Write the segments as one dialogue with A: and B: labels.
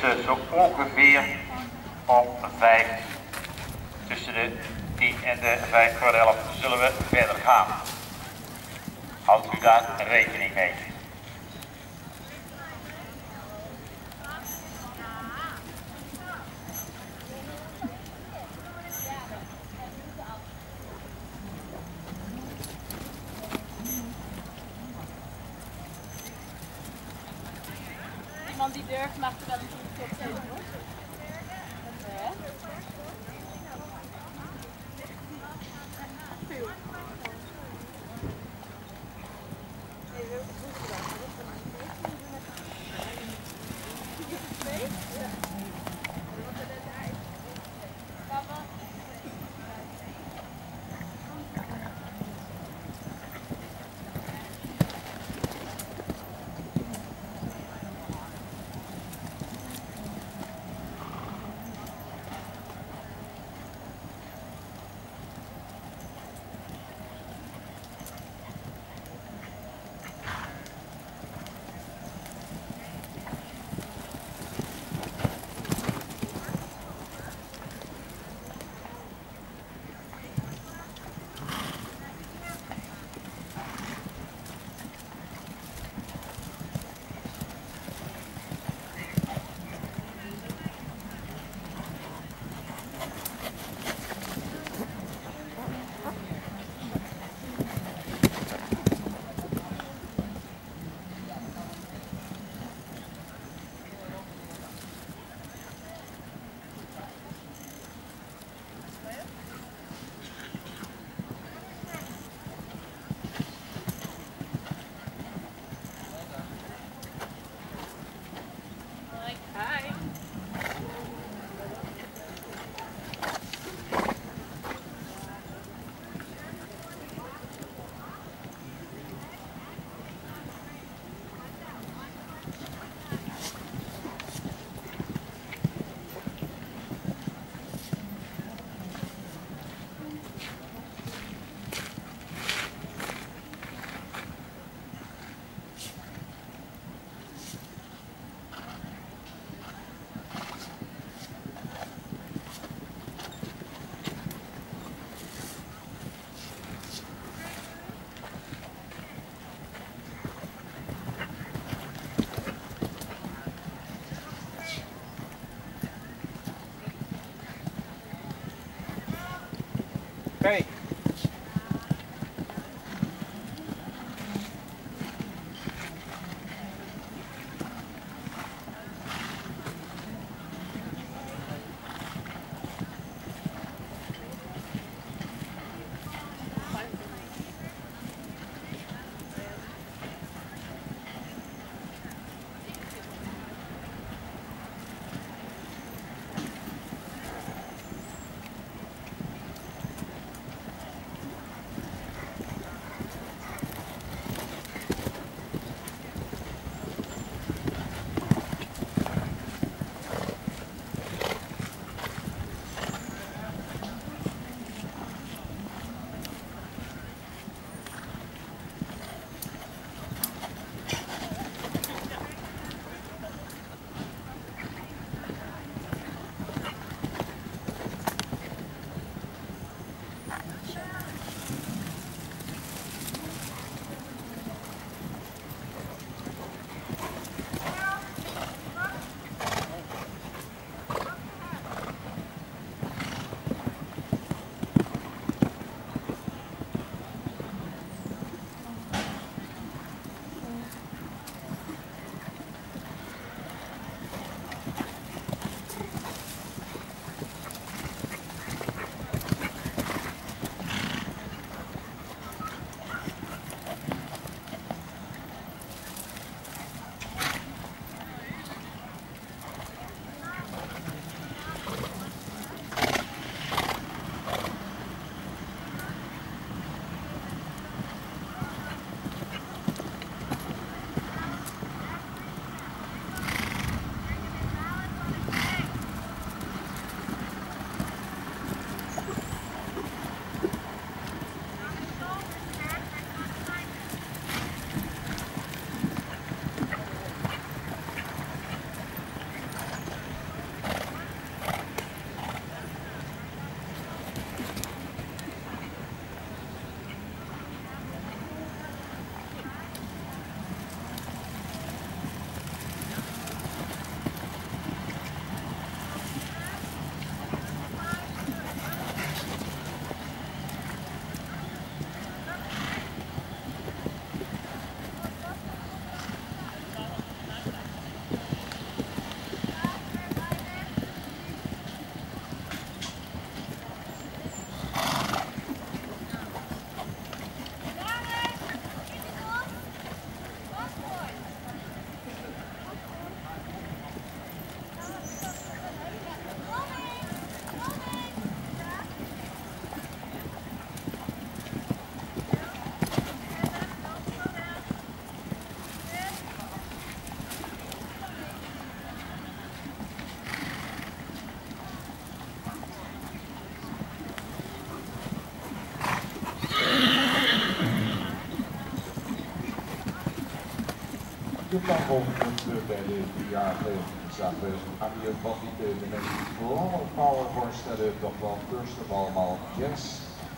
A: ze zo ongeveer om 5, tussen de 10 en de 5 voor 11 zullen we verder gaan. Houdt u daar rekening mee.
B: Iemand die durft mag er wel een Thank you. Okay.
C: De plafondpunten bij de driejarige zaken Amir van die met vooral power voorstellen toch wel first of allemaal Jess.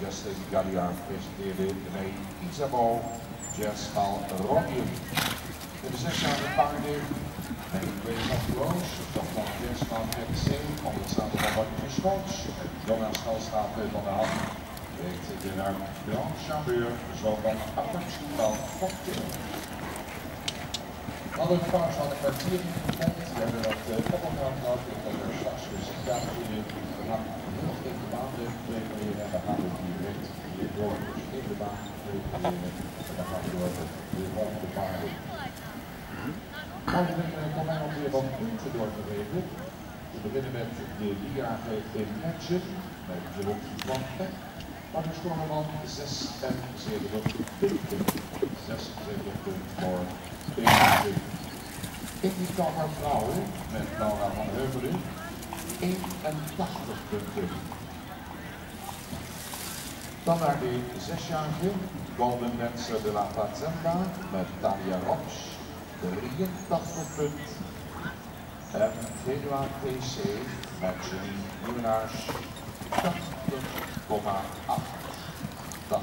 C: Justin Galliard presenteerde mee Isabel van Rodium. De zesjarige paarden en nog Roos, toch van Jess van RC, onder het staat van Martin Schoots. Jonas Stalstraat van de hand. Weet de naar Grand Chambeur, zo van Attractie van Cocktail alle een van de kwartier. We hebben wat eh, koppelkraam gehad, we hebben straks gezien, dames we de vanaf nog in de baan prepareren en dan gaan we direct hier door. Dus in de baan prepareren en dan gaan we door de volgende paarden. Morgen kom mij nog weer wat punten door te geven. We beginnen met de jager in Matchen, met is van Peck, maar de 6 voor niet kan haar vrouwen met Laura van Heuvelen 81 punten. Dan naar de zesjarige Golden Dancer de la Fazenda met Talia Rops 83 punten. En Fedora PC met Janine Nieuwenaars 80,8. 80,8.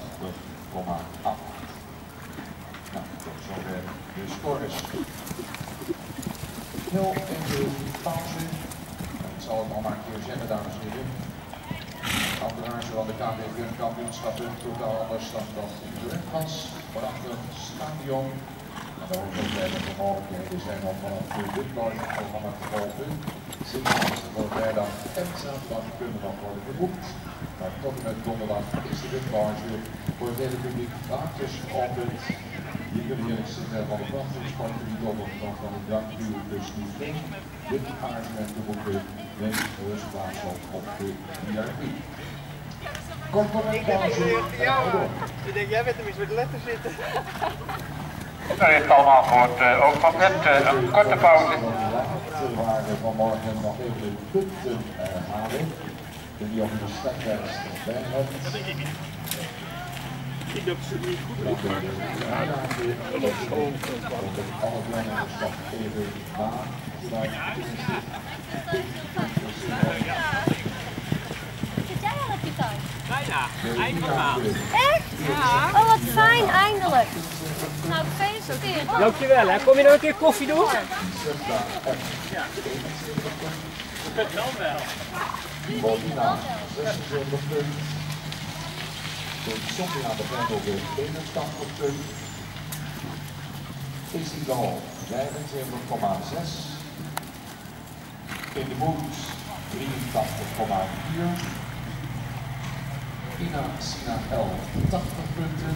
C: Nou, tot zover de scores. Heel even pauze. Ik zal het nog maar een keer zeggen, dames en heren. Ambtenaar, zowel de KVV kampioenschappen totaal anders dan dat de. Vanaf het stadion. En de hoofdopleiding mogelijkheden zijn al vanaf de witloopprogramma gevolgd. Sinds voor vrijdag en zaterdag kunnen nog worden geboekt. Maar tot en met donderdag is de witloge voor het hele publiek gratis geopend. Je kunt hier zitten van de prachtige die donderdag van de dagduur dus niet geen witte aardsmenten boeken. Neem gerust plaats op op de VIP. Komt voor een pauze.
D: Ik denk, jij bent hem eens met de letters zitten.
A: Dat heeft allemaal gehoord, ook van net uh, een korte pauze.
C: De waarde vanmorgen nog even de punten herhalen. Die op de startlijst bij hebt.
D: Ik dat ze niet goed
C: Dan de alle plannen nog even na.
E: Zit jij al op je touw?
D: Bijna, einde van de maand.
E: Echt? Oh, wat fijn, eindelijk. Nou, gefeliciteerd.
D: Dankjewel hè. Kom je nog een keer koffie doen? Dat kan wel.
C: Bovina 76 punten. De Sophia de Vendel 81 punten. Isidal 75,6. In de Moed 83,4. Ina Sina L 80 punten.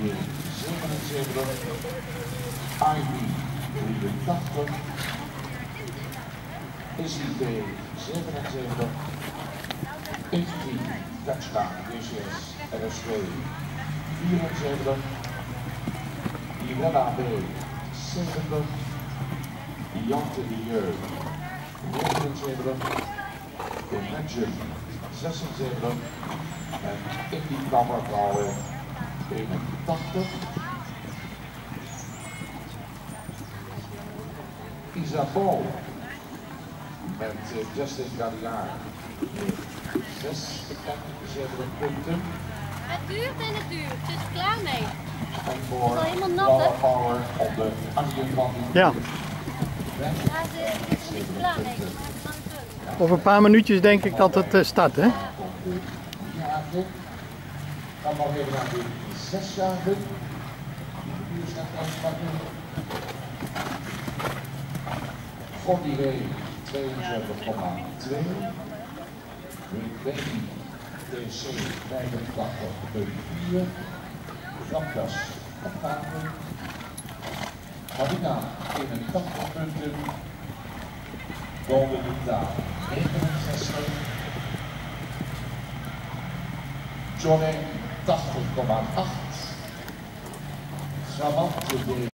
C: HMJ 77. Ivy 83. SIP 77. Inti Touchdown DCS RSW 74. Irella B 70. Jante Milieu 79. Imagine 76. En Indy Kammervrouwen 81. Isabel met eh, Justin Galliard met 76 punten.
E: Het duurt en het duurt. Het is er klaar mee.
C: En voor? Laura Power op de Arjen van
F: Ja,
E: Ja, ze het is er niet klaar mee. Maar het kan terug.
F: over een paar minuutjes denk ik dat het eh, start, hè?
C: Jagen. Dan nog even naar de zes jagen. Hier staat uitpakken. Gondiré 72,2. Baby TC 85,4. Ramkas Octave Marina 81 punten. Golden Rita 69. Johnny 80,8. vraiment des,